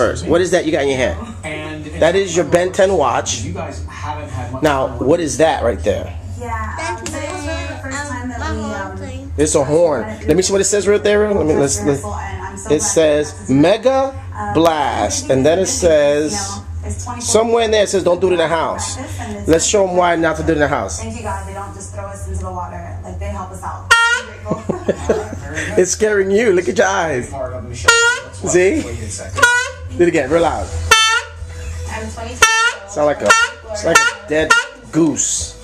first. What is that you got in your hand? And That is your Ben 10 watch. You guys haven't had Now, what is that right there? Yeah, um, so it was really the first time that we, um, It's a horn. Let me see what it says right there. Let me let's. let's it says Mega Blast, and then it says somewhere in there it says don't do it in the house. Let's show them why not to do it in the house. Thank you God, they don't just throw us into the water. Like they help us out. It's scaring you. Look at your eyes. part of Michelle. That's why- See? Do it again, real loud. I'm 22. Sound like a, it's like a dead goose.